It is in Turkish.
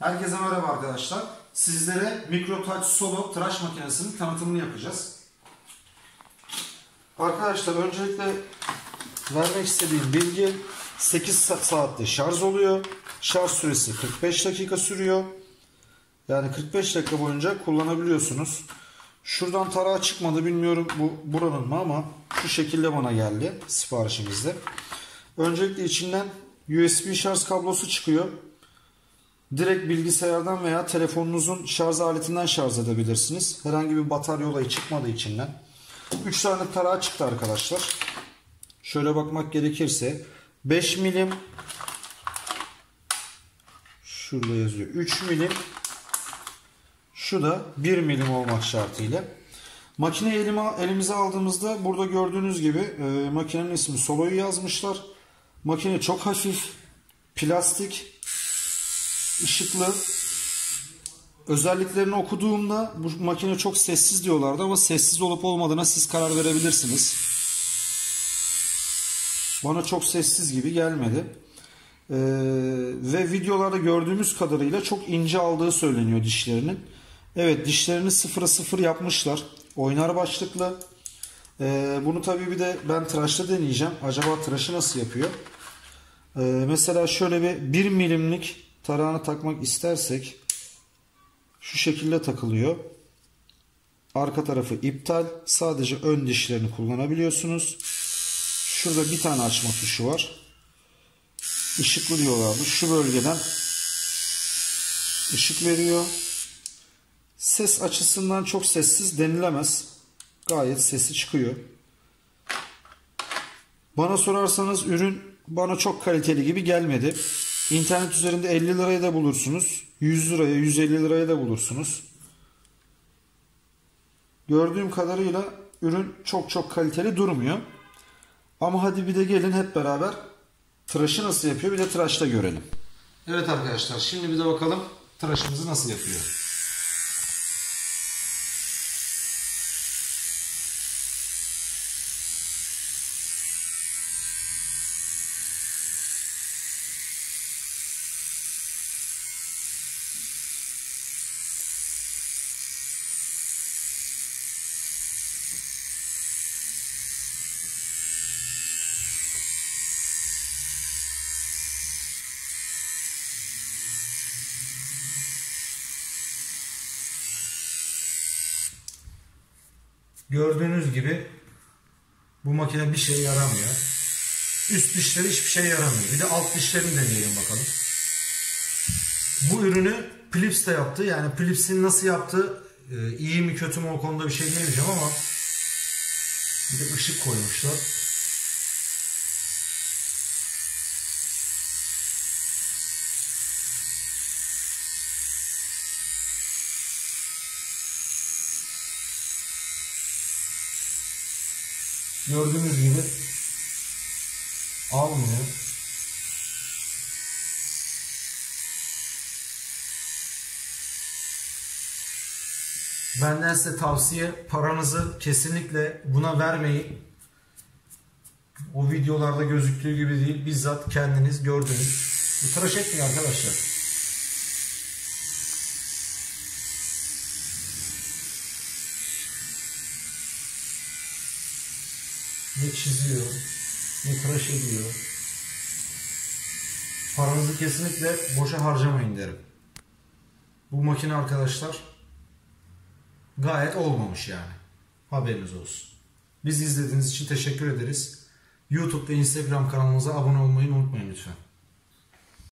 Herkese merhaba arkadaşlar. Sizlere MicroTouch Solo tıraş makinesinin tanıtımını yapacağız. Arkadaşlar öncelikle vermek istediğim bilgi 8 saatte şarj oluyor. Şarj süresi 45 dakika sürüyor. Yani 45 dakika boyunca kullanabiliyorsunuz. Şuradan tarağı çıkmadı bilmiyorum bu buranın mı ama şu şekilde bana geldi siparişimizde. Öncelikle içinden USB şarj kablosu çıkıyor. Direkt bilgisayardan veya telefonunuzun şarj aletinden şarj edebilirsiniz. Herhangi bir batarya olayı çıkmadığı içinden. 3 tane tarağı çıktı arkadaşlar. Şöyle bakmak gerekirse 5 milim şurada yazıyor 3 milim şu da 1 milim olmak şartıyla. Makine elime, elimize aldığımızda burada gördüğünüz gibi e, makinenin ismi Solo'yu yazmışlar. Makine çok hafif, plastik, ışıklı. Özelliklerini okuduğumda bu makine çok sessiz diyorlardı ama sessiz olup olmadığına siz karar verebilirsiniz. Bana çok sessiz gibi gelmedi. Ee, ve videolarda gördüğümüz kadarıyla çok ince aldığı söyleniyor dişlerinin. Evet dişlerini sıfıra sıfır yapmışlar. Oynar başlıklı. Ee, bunu tabii bir de ben tıraşta deneyeceğim. Acaba tıraşı nasıl yapıyor? Ee, mesela şöyle bir 1 milimlik tarağını takmak istersek şu şekilde takılıyor. Arka tarafı iptal. Sadece ön dişlerini kullanabiliyorsunuz. Şurada bir tane açma tuşu var. Işıklı diyorlardı. Şu bölgeden ışık veriyor. Ses açısından çok sessiz denilemez. Gayet sesi çıkıyor. Bana sorarsanız ürün bana çok kaliteli gibi gelmedi. İnternet üzerinde 50 liraya da bulursunuz. 100 liraya, 150 liraya da bulursunuz. Gördüğüm kadarıyla ürün çok çok kaliteli durmuyor. Ama hadi bir de gelin hep beraber tıraşı nasıl yapıyor bir de tıraşta görelim. Evet arkadaşlar şimdi bir de bakalım tıraşımızı nasıl yapıyor. Gördüğünüz gibi bu makine bir şey yaramıyor. Üst dişleri hiçbir şey yaramıyor. Bir de alt dişlerini deneyelim bakalım. Bu ürünü Philips de yaptı. Yani Philips'in nasıl yaptığı e, iyi mi kötü mü o konuda bir şey demeyeceğim ama bir de ışık koymuşlar. Gördüğünüz gibi almıyor. Benden size tavsiye paranızı kesinlikle buna vermeyin. O videolarda gözüktüğü gibi değil. Bizzat kendiniz gördünüz. Bu tıraş etmiyor arkadaşlar. Ne çiziyor, ne tıraş ediyor. Paranızı kesinlikle boşa harcamayın derim. Bu makine arkadaşlar gayet olmamış yani. Haberiniz olsun. Biz izlediğiniz için teşekkür ederiz. YouTube ve Instagram kanalımıza abone olmayı unutmayın lütfen.